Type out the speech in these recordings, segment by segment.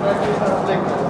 Ja,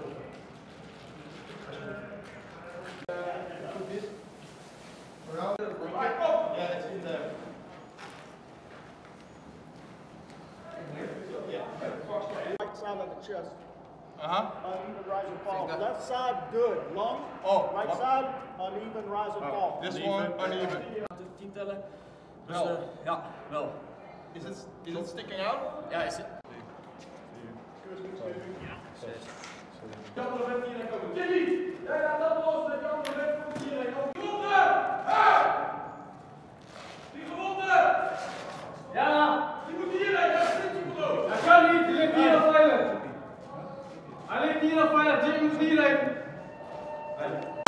side of the chest. Uh-huh. Aha. Uneven rise and fall. Left side, good. Long. Oh, Right wat- side, uneven rise and oh, fall. This one uneven. Tien tellen. Dus, Wel. ja, wel. Is it, is it sticking out? Ja, is het. Hij ligt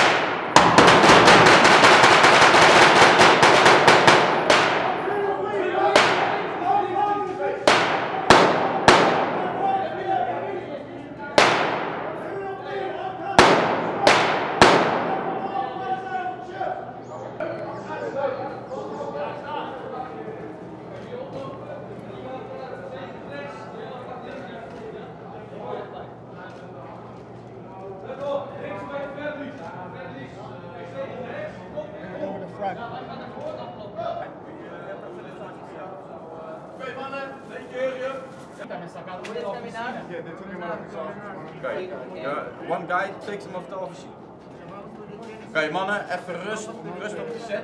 hier op veilig. Jim moet hierheen. Over the front. Oké mannen, thank you. Okay, uh, one guy takes him off the officer. Oké mannen, even rust, rust op de set.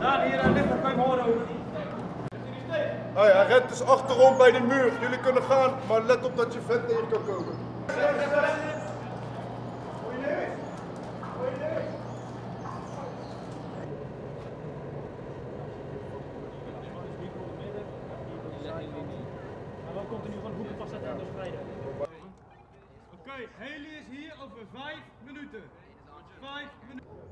Daar, hier aan ligt, dan kan je hem horen over. Hey, hij rent dus achterom bij de muur. Jullie kunnen gaan, maar let op dat je vent tegen kan komen. Maar dan komt er nu gewoon hoeken vastzetten en verspreiden. Oké, Haley is hier over vijf minuten. Vijf minuten.